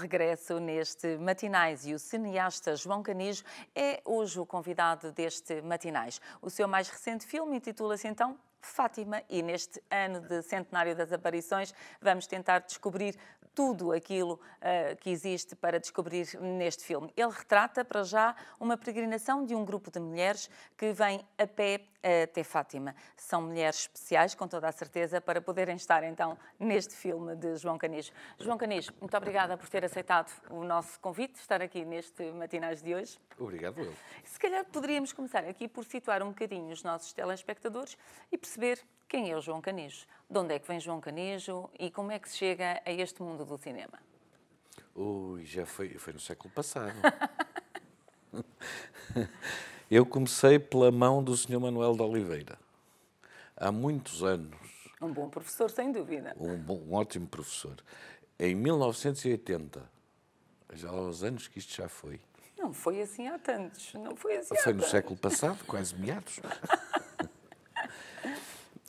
regresso neste Matinais e o cineasta João Canijo é hoje o convidado deste Matinais. O seu mais recente filme intitula-se então Fátima e neste ano de centenário das aparições vamos tentar descobrir tudo aquilo uh, que existe para descobrir neste filme. Ele retrata, para já, uma peregrinação de um grupo de mulheres que vem a pé até Fátima. São mulheres especiais, com toda a certeza, para poderem estar então neste filme de João Canijo. João Canijo, muito obrigada por ter aceitado o nosso convite, estar aqui neste Matinais de hoje. Obrigado, eu. Se calhar poderíamos começar aqui por situar um bocadinho os nossos telespectadores e perceber quem é o João Canijo, de onde é que vem João Canijo e como é que se chega a este mundo do cinema. Ui, já foi, foi no século passado. Eu comecei pela mão do Sr. Manuel de Oliveira. Há muitos anos. Um bom professor, sem dúvida. Um, bom, um ótimo professor. Em 1980, já há uns anos que isto já foi. Não foi assim há tantos. Não foi assim Foi no tantos. século passado, quase meados.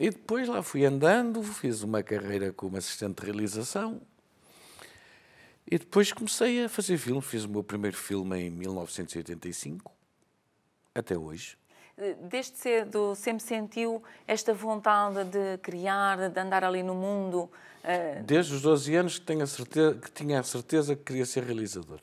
E depois lá fui andando, fiz uma carreira como assistente de realização. E depois comecei a fazer filmes. Fiz o meu primeiro filme em 1985, até hoje. Desde cedo sempre sentiu esta vontade de criar, de andar ali no mundo. eh, Desde os 12 anos que, tenho a certeza, que tinha a certeza que queria ser realizador.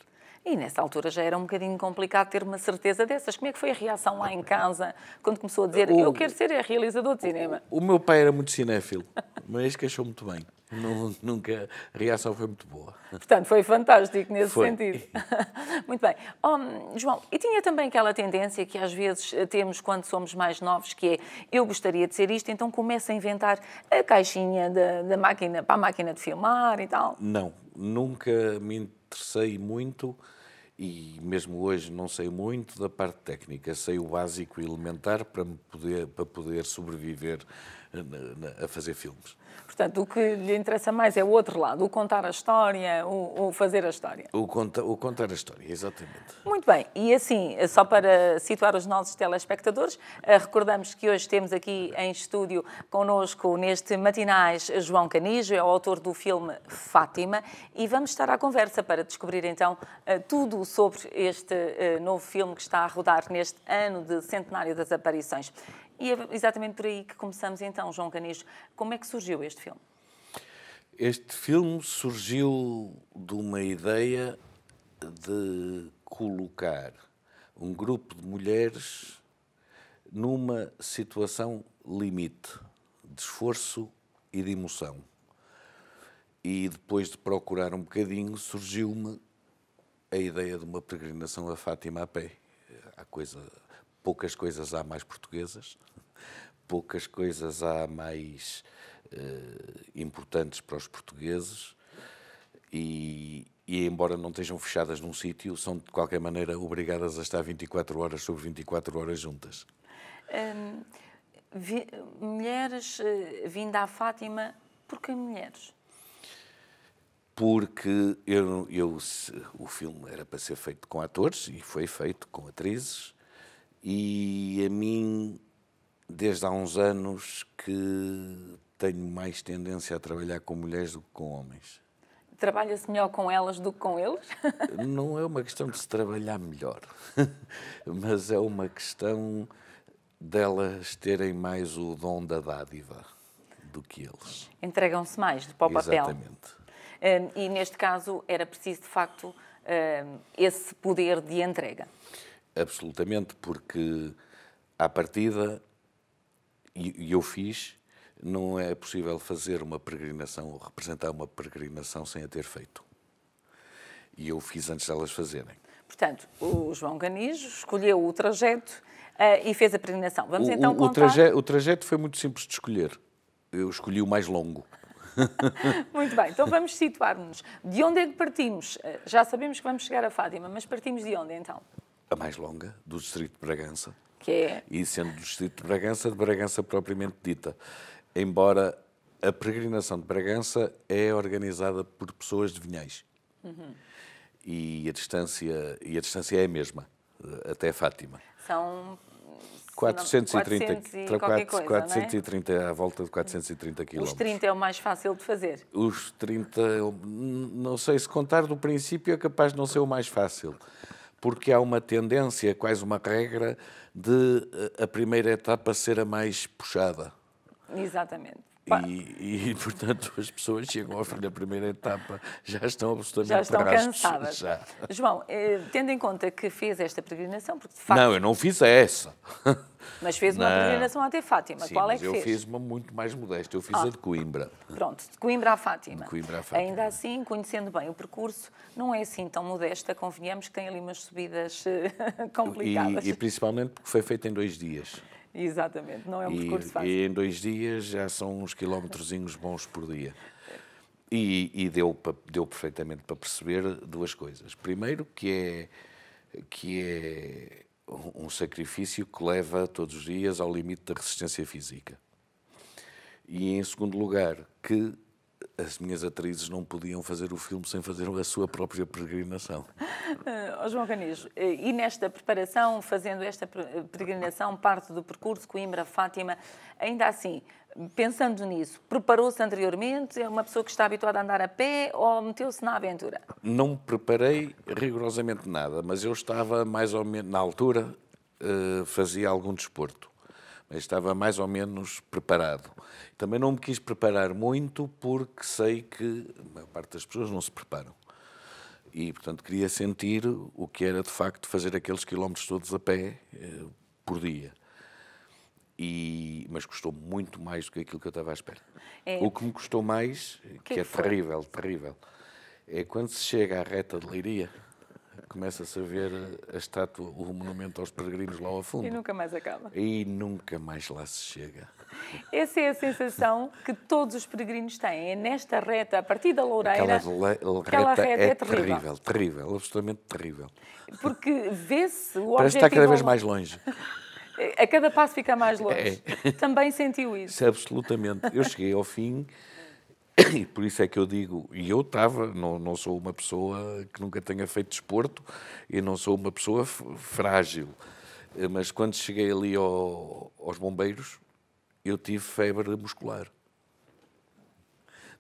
E nessa altura já era um bocadinho complicado ter uma certeza dessas. Como é que foi a reação lá em casa quando começou a dizer O- eu quero ser realizador de cinema? O meu pai era muito cinéfilo, mas queixou muito bem. Nu- Nunca, a reação foi muito boa. Portanto, foi fantástico nesse Foi. sentido. Muito bem. Oh, João, e tinha também aquela tendência que às vezes eh, temos quando somos mais novos, que é eu gostaria de ser isto, então começa a inventar a caixinha da, da máquina para a máquina de filmar e tal. Não, nunca me interessei muito e mesmo hoje não sei muito da parte técnica. Sei o básico e elementar para, poder, para poder sobreviver a fazer filmes. Portanto, o que lhe interessa mais é o outro lado, o contar a história, o, o fazer a história. O, conta, o contar a história, exatamente. Muito bem, e assim, só para situar os nossos telespectadores, eh, recordamos que hoje temos aqui em estúdio connosco, neste Matinais, João Canijo, é o autor do filme Fátima, e vamos estar à conversa para descobrir então eh, tudo sobre este eh, novo filme que está a rodar neste ano de centenário das aparições. E é exatamente por aí que começamos então, João Canijo. Como é que surgiu este filme? Este filme surgiu de uma ideia de colocar um grupo de mulheres numa situação limite de esforço e de emoção. E depois de procurar um bocadinho, surgiu-me a ideia de uma peregrinação a Fátima a pé. Há coisa, poucas coisas há mais portuguesas, poucas coisas há mais eh, importantes para os portugueses e, e, embora não estejam fechadas num sítio, são de qualquer maneira obrigadas a estar 24 horas sobre 24 horas juntas. Hum, vi- mulheres eh, vinda à Fátima, porquê mulheres? porque eu, eu, o filme era para ser feito com atores e foi feito com atrizes e a mim desde há uns anos que tenho mais tendência a trabalhar com mulheres do que com homens. Trabalha-se melhor com elas do que com eles? Não é uma questão de se trabalhar melhor, mas é uma questão delas terem mais o dom da dádiva do que eles. Entregam-se mais para o papel. Exatamente. Hum, e neste caso era preciso, de facto, hum, esse poder de entrega. Absolutamente, porque à partida, e e eu fiz, não é possível fazer uma peregrinação ou representar uma peregrinação sem a ter feito. E eu fiz antes delas fazerem. Portanto, o João Canijo escolheu o trajeto eh, e fez a peregrinação. Vamos O- então o, o, contar... traje- o trajeto foi muito simples de escolher. Eu escolhi o mais longo. Muito bem, então vamos situar-nos. De onde é que partimos? Eh, Já sabemos que vamos chegar a Fátima, mas partimos de onde então? A mais longa, do Distrito de Bragança. Que é... E sendo do Distrito de Bragança, de Bragança propriamente dita. Embora a peregrinação de Bragança é organizada por pessoas de Vinhais. E, a distância, e a distância é a mesma, até Fátima. São 430, 400 e qualquer coisa, 430 não é? à volta de 430 quilómetros. Os 30 é o mais fácil de fazer? Os 30, não sei se contar do princípio, é capaz de não ser o mais fácil, porque há uma tendência, quase uma regra, de eh, a primeira etapa ser a mais puxada. Exatamente. E, e, portanto, as pessoas chegam ao fim da primeira etapa, já estão absolutamente Já estão cansadas. Já. João, eh, tendo em conta que fez esta peregrinação, porque de facto... Não, eu não fiz essa. Mas fez uma Não. peregrinação até Fátima. Sim, Qual é que eu fez? fiz uma muito mais modesta. Eu fiz Ah. a de Coimbra. Pronto, de Coimbra à Fátima. De Coimbra à Fátima. Ainda assim, conhecendo bem o percurso, não é assim tão modesta, convenhamos que tem ali umas subidas eh, complicadas. E, e principalmente porque foi feito em dois dias. Exatamente, não é um E, percurso fácil. e em dois dias já são uns quilómetrozinhos bons por dia. E, e deu, deu perfeitamente para perceber duas coisas. Primeiro, que é, que é um sacrifício que leva todos os dias ao limite da resistência física. E em segundo lugar, que as minhas atrizes não podiam fazer o filme sem fazer a sua própria peregrinação. Ó João Canijo, eh, e nesta preparação, fazendo esta pre- peregrinação, parte do percurso Coimbra-Fátima, ainda assim, pensando nisso, preparou-se anteriormente? É uma pessoa que está habituada a andar a pé ou meteu-se na aventura? Não preparei rigorosamente nada, mas eu estava mais ou menos, na altura, eh, fazia algum desporto, mas estava mais ou menos preparado. Também não me quis preparar muito porque sei que a maior parte das pessoas não se preparam. E, portanto, queria sentir o que era, de facto, fazer aqueles quilómetros todos a pé eh, por dia. E, mas custou muito mais do que aquilo que eu estava à espera. É. O que me custou mais, que, que é foi? terrível, terrível, é quando se chega à reta de Leiria, começa-se a ver a estátua, o monumento aos peregrinos lá ao E fundo. nunca mais acaba. E nunca mais lá se chega. Essa é a sensação que todos os peregrinos têm. É nesta reta, a partir da Loureira, Aquela, aquela reta reta é, é terrível. terrível, terrível, absolutamente terrível. porque vê-se o Parece objetivo. cada vez mais longe. A cada passo fica mais longe. É. Também sentiu isso. Isso é absolutamente. Eu cheguei ao fim e por isso é que eu digo, e eu estava, não, não sou uma pessoa que nunca tenha feito desporto e não sou uma pessoa frágil, Eh, mas quando cheguei ali ao- aos bombeiros, eu tive febre muscular.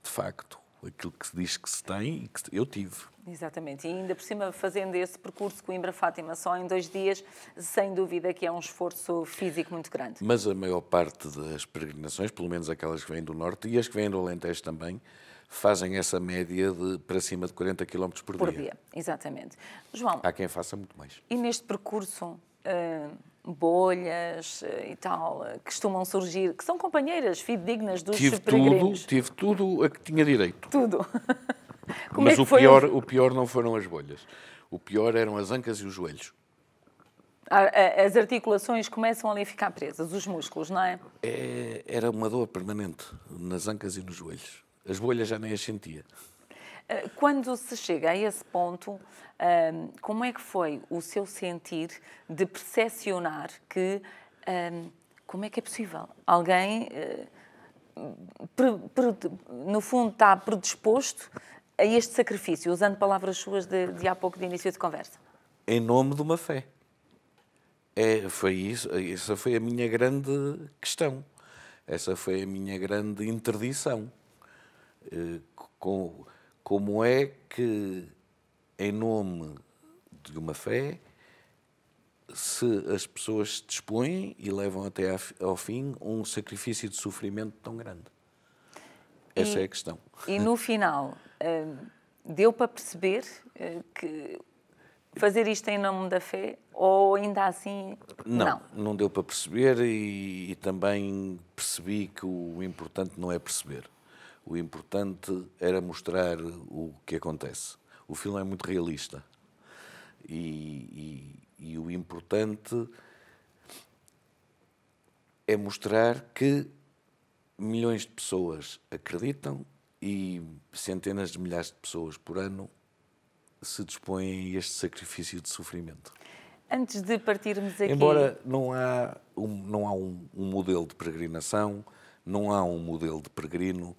De facto, aquilo que se diz que se tem, eu tive. Exatamente. E ainda por cima, fazendo esse percurso Coimbra-Fátima só em dois dias, sem dúvida que é um esforço físico muito grande. Mas a maior parte das peregrinações, pelo menos aquelas que vêm do Norte e as que vêm do Alentejo também, fazem essa média de para cima de 40 km por, Por dia, exatamente. João, Há quem faça muito mais. e neste percurso, ah, bolhas ah, e tal, ah, costumam surgir, que são companheiras fidedignas dos Tive tudo, peregrinos. tive tudo a que tinha direito. Tudo. Como Mas é o, pior, o pior não foram as bolhas. O pior eram as ancas e os joelhos. A- a- As articulações começam ali a ficar presas, os músculos, não é? É, era uma dor permanente nas ancas e nos joelhos. As bolhas já nem as sentia. Uh, Quando se chega a esse ponto, um, como é que foi o seu sentir de percepcionar que como é que é possível alguém, no fundo, está predisposto a este sacrifício, usando palavras suas de, de há pouco de início de conversa? Em nome de uma fé. É, foi isso, essa foi a minha grande questão. Essa foi a minha grande interdição. Eh, com- como é que, em nome de uma fé, se as pessoas se dispõem e levam até ao fim um sacrifício de sofrimento tão grande? Essa E- é a questão. E no final, hum, deu para perceber eh, que fazer isto em nome da fé ou ainda assim Não, não, deu para perceber e, e também percebi que o importante não é perceber. O importante era mostrar o que acontece. O filme é muito realista. E, e- e o importante é mostrar que milhões de pessoas acreditam e centenas de milhares de pessoas por ano se dispõem a este sacrifício de sofrimento. Antes de partirmos aqui. Embora não há, um, não há um, um modelo de peregrinação, não há um modelo de peregrino,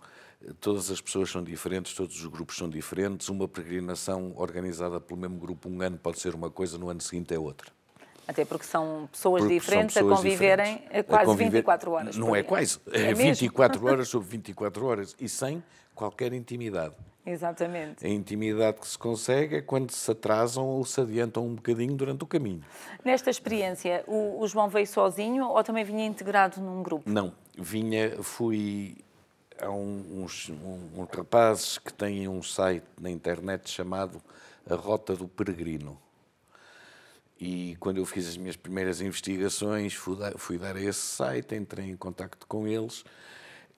todas as pessoas são diferentes, todos os grupos são diferentes. Uma peregrinação organizada pelo mesmo grupo um ano pode ser uma coisa, no ano seguinte é outra. Até porque são pessoas porque diferentes pessoas a conviverem diferentes. quase a conviver... 24 horas. Não é quase, é, é 24 horas sobre 24 horas e sem qualquer intimidade. Exatamente. A intimidade que se consegue é quando se atrasam ou se adiantam um bocadinho durante o caminho. Nesta experiência, o, o João veio sozinho ou também vinha integrado num grupo? Não, vinha, fui a um, uns, um, uns rapazes que têm um site na internet chamado A Rota do Peregrino. E quando eu fiz as minhas primeiras investigações, fui dar, fui dar a esse site, entrei em contato com eles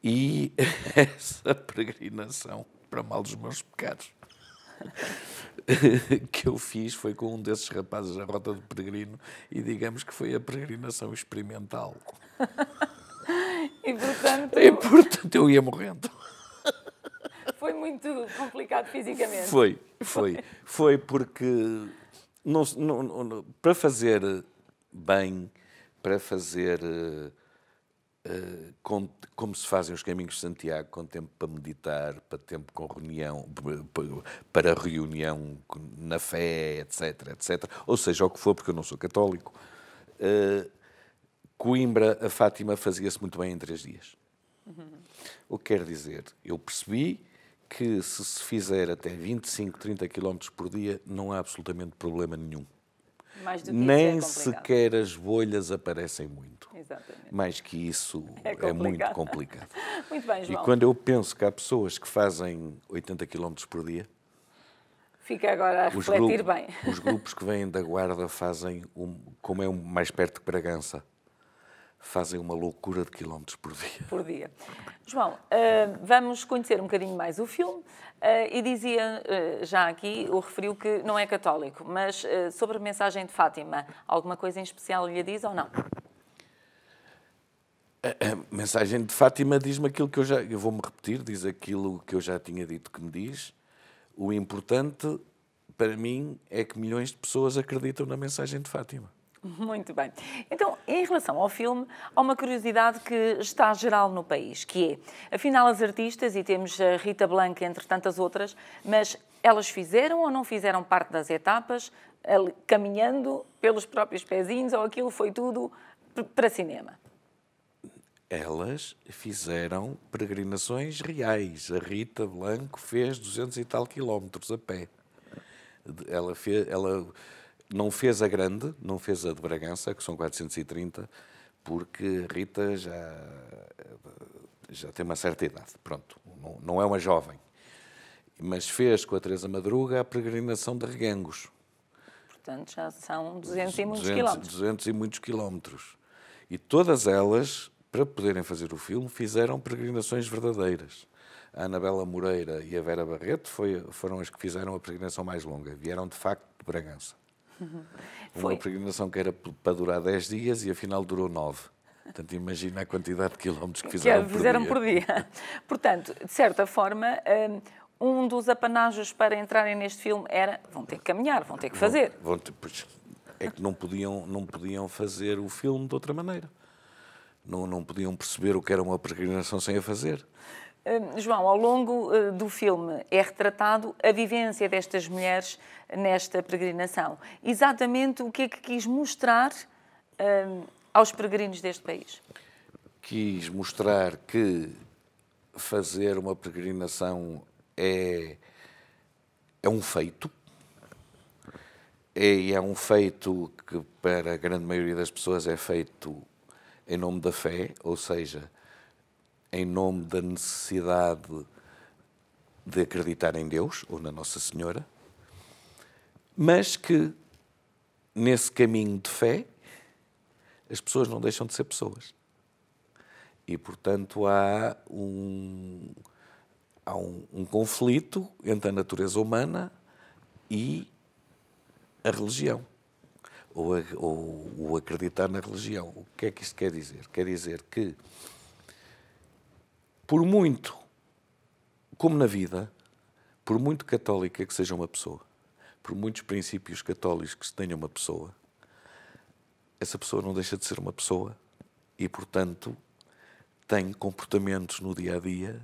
e essa peregrinação para mal dos meus pecados que eu fiz foi com um desses rapazes à Rota do Peregrino e digamos que foi a peregrinação experimental. e portanto. E portanto eu ia morrendo. Foi muito complicado fisicamente. Foi, foi. Foi porque não, não, não, para fazer bem, para fazer uh, com, como se fazem os caminhos de Santiago, com tempo para meditar, para tempo com reunião, para reunião na fé, etc, etc. Ou seja, o que for, porque eu não sou católico. Uh, Coimbra, a Fátima fazia-se muito bem em três dias. Uhum. O que quer dizer? Eu percebi que se se fizer até 25, 30 km por dia, não há absolutamente problema nenhum. Nem é sequer as bolhas aparecem muito. Exatamente. Mais que isso é, é muito complicado. muito bem, João. E quando eu penso que há pessoas que fazem 80 km por dia, Fica agora a refletir bem. Os grupos que vêm da Guarda fazem, um, como é um, mais perto de Bragança, fazem uma loucura de quilómetros por dia. Por dia. João, uh, vamos conhecer um bocadinho mais o filme uh, e dizia uh, já aqui, o referiu que não é católico, mas sobre a mensagem de Fátima, alguma coisa em especial lhe diz ou não? A mensagem de Fátima diz-me aquilo que eu já, eu vou-me repetir, diz aquilo que eu já tinha dito que me diz. O importante para mim é que milhões de pessoas acreditam na mensagem de Fátima. Muito bem. Então, em relação ao filme, há uma curiosidade que está geral no país, que é, afinal, as artistas, e temos a Rita Blanca entre tantas outras, mas elas fizeram ou não fizeram parte das etapas, caminhando pelos próprios pezinhos, ou aquilo foi tudo para cinema? Elas fizeram peregrinações reais. A Rita Blanco fez 200 e tal quilómetros a pé. Ela fez... Ela não fez a grande, não fez a de Bragança, que são 430, porque a Rita já, já tem uma certa idade, pronto, não, não é uma jovem. Mas fez com a Teresa Madruga a peregrinação de Regangos. Portanto, já são 200 e muitos 200, quilómetros. 200 e muitos quilómetros. E todas elas, para poderem fazer o filme, fizeram peregrinações verdadeiras. A Anabela Moreira e a Vera Barreto foi, foram as que fizeram a peregrinação mais longa. Vieram, de facto, de Bragança. Uhum. Uma peregrinação que era para durar 10 dias e afinal durou 9. Portanto, imagina a quantidade de quilómetros que fizeram, que fizeram por, dia. por dia. Portanto, de certa forma, hum, um dos apanágios para entrarem neste filme era vão ter que caminhar, vão ter que fazer. Vão, vão ter, pois, é que não podiam, não podiam fazer o filme de outra maneira. Não, não podiam perceber o que era uma peregrinação sem a fazer. Hum, João, ao longo uh, do filme é retratado a vivência destas mulheres nesta peregrinação. Exatamente o que é que quis mostrar uh, aos peregrinos deste país? Quis mostrar que fazer uma peregrinação é, é um feito. É, é um feito que, para a grande maioria das pessoas, é feito em nome da fé, ou seja, em nome da necessidade de acreditar em Deus ou na Nossa Senhora, mas que nesse caminho de fé as pessoas não deixam de ser pessoas. E, portanto, há um, há um, um conflito entre a natureza humana e a religião. Ou, a, ou, ou acreditar na religião. O que é que isto quer dizer? Quer dizer que por muito, como na vida, por muito católica que seja uma pessoa, por muitos princípios católicos que se tenha uma pessoa, essa pessoa não deixa de ser uma pessoa e, portanto, tem comportamentos no dia a dia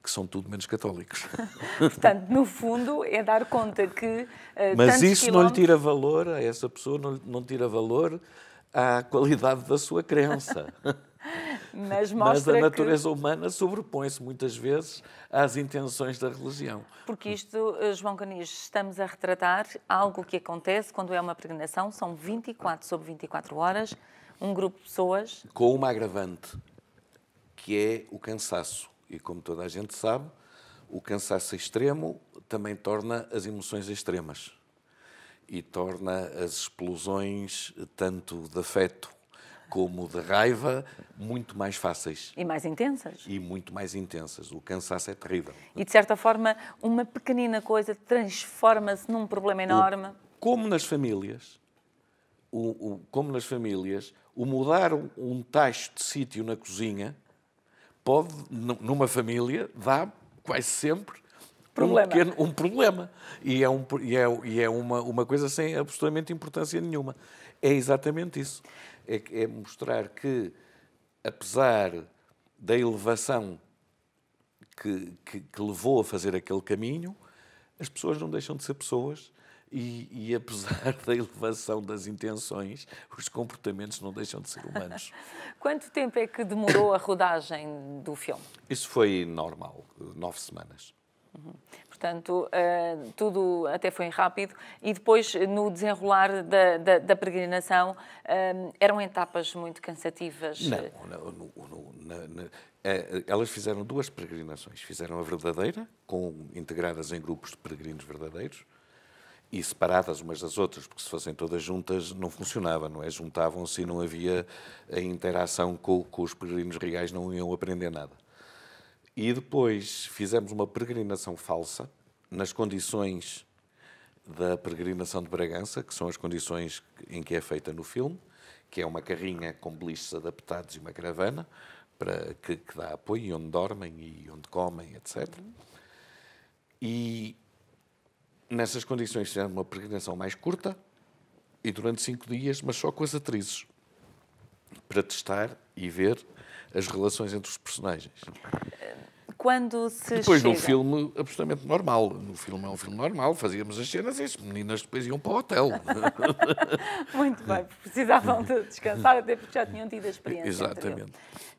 que são tudo menos católicos. Portanto, no fundo, é dar conta que. Uh, Mas isso quilómetros... não lhe tira valor, a essa pessoa não, não tira valor à qualidade da sua crença. Mas, Mas, a natureza que... humana sobrepõe-se muitas vezes às intenções da religião. Porque isto, eh, João Canis, estamos a retratar algo que acontece quando é uma peregrinação, são 24 sobre 24 horas, um grupo de pessoas. Com uma agravante, que é o cansaço. E como toda a gente sabe, o cansaço extremo também torna as emoções extremas e torna as explosões tanto de afeto como de raiva muito mais fáceis. E mais intensas. E muito mais intensas. O cansaço é terrível. E de certa forma, uma pequenina coisa transforma-se num problema enorme. O, como nas famílias, o, o, como nas famílias, o mudar um, um tacho de sítio na cozinha pode, numa família, dar quase sempre problema. Um, pequeno, um problema. E é, um, e é, e é uma, uma coisa sem absolutamente importância nenhuma. É exatamente isso. É, é mostrar que, apesar da elevação que, que, que, levou a fazer aquele caminho, as pessoas não deixam de ser pessoas e, e, apesar da elevação das intenções, os comportamentos não deixam de ser humanos. Quanto tempo é que demorou a rodagem do filme? Isso foi normal, nove semanas. Portanto, uh, tudo até foi rápido e depois, no desenrolar da, da, da peregrinação, uh, eram etapas muito cansativas? Não eh, elas fizeram duas peregrinações. Fizeram a verdadeira, com, integradas em grupos de peregrinos verdadeiros, e separadas umas das outras, porque se fossem todas juntas não funcionava, não é? Juntavam-se e não havia a interação com, com os peregrinos reais, não iam aprender nada. E depois fizemos uma peregrinação falsa, nas condições da peregrinação de Bragança, que são as condições em que é feita no filme, que é uma carrinha com beliches adaptados e uma caravana, para que, que dá apoio, onde dormem e onde comem, etc. E nessas condições fizemos uma peregrinação mais curta e durante cinco dias, mas só com as atrizes, para testar e ver as relações entre os personagens quando se Depois, chega... num filme absolutamente normal. No filme é um filme normal, fazíamos as cenas e as meninas depois iam para o hotel. Muito bem, precisavam de descansar, até porque já tinham tido a experiência. Exatamente.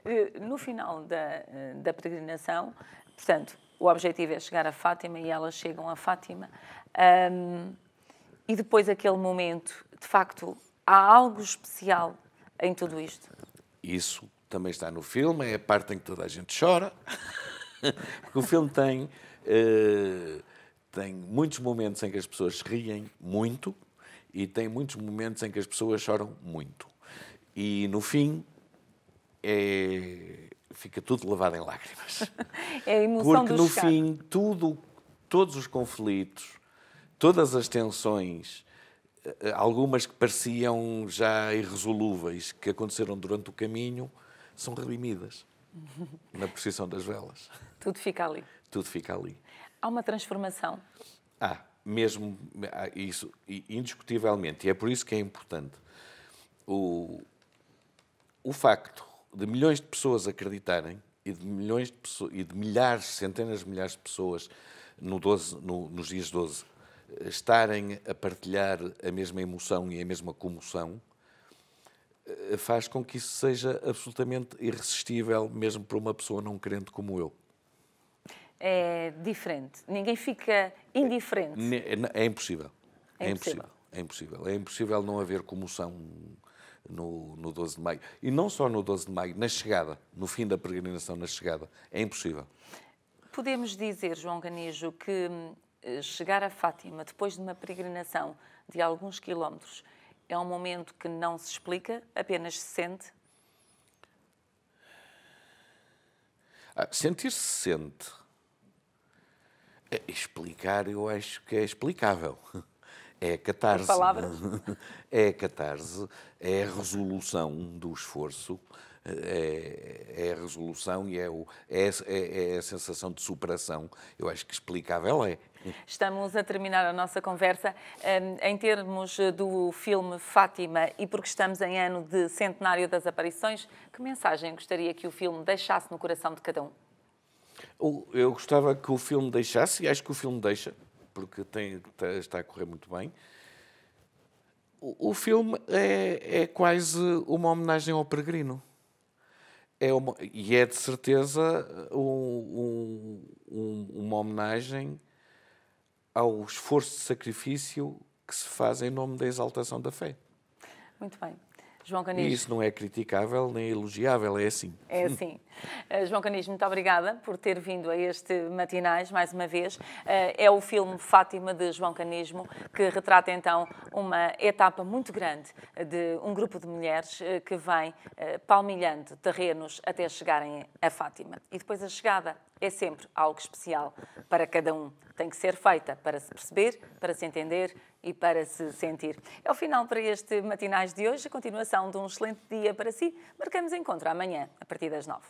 Anterior. Eh, no final da, eh, da peregrinação, portanto, o objetivo é chegar a Fátima e elas chegam a Fátima. Um, e depois aquele momento, de facto, há algo especial em tudo isto? Isso também está no filme, é a parte em que toda a gente chora. Porque o filme tem, uh, tem muitos momentos em que as pessoas riem muito e tem muitos momentos em que as pessoas choram muito. E no fim é, fica tudo lavado em lágrimas. É a emoção Porque no fim tudo, todos os conflitos, todas as tensões, eh, algumas que pareciam já irresolúveis, que aconteceram durante o caminho, são redimidas na procissão das velas. Tudo fica ali. Tudo fica ali. Há uma transformação. Ah, mesmo isso, indiscutivelmente. E é por isso que é importante. O, o facto de milhões de pessoas acreditarem e de milhões de pessoas, e de milhares, centenas de milhares de pessoas no 12, no, nos dias 12 estarem a partilhar a mesma emoção e a mesma comoção faz com que isso seja absolutamente irresistível mesmo para uma pessoa não crente como eu é diferente. Ninguém fica indiferente. É, é impossível. É, é impossível. É impossível. É impossível não haver comoção no, no 12 de maio. E não só no 12 de maio, na chegada, no fim da peregrinação, na chegada. É impossível. Podemos dizer, João Ganijo, que eh, chegar a Fátima depois de uma peregrinação de alguns quilómetros é um momento que não se explica, apenas se sente? Ah, Sentir-se sente. É, explicar, eu acho que é explicável. É a catarse. palavras. É a catarse, é a resolução do esforço, é, é a resolução e é, o, é, é, é, a sensação de superação. Eu acho que explicável é. Estamos a terminar a nossa conversa. Hum, em termos do filme Fátima e porque estamos em ano de centenário das aparições, que mensagem gostaria que o filme deixasse no coração de cada um? Eu gostava que o filme deixasse, e acho que o filme deixa, porque tem, está a correr muito bem. O filme é, é quase uma homenagem ao peregrino. É uma, e é de certeza um, um, uma homenagem ao esforço de sacrifício que se faz em nome da exaltação da fé. Muito bem. João Canis. E isso não é criticável nem elogiável, é assim. É assim. Uh, João Canis, muito obrigada por ter vindo a este Matinais, mais uma vez. Uh, é o filme Fátima, de João Canismo, que retrata então uma etapa muito grande de um grupo de mulheres uh, que vem palmilhando terrenos até chegarem a Fátima. E depois a chegada é sempre algo especial para cada um. Tem que ser feita para se perceber, para se entender e para se sentir. É o final para este Matinais de hoje, a continuação de um excelente dia para si. Marcamos encontro amanhã, a partir das nove.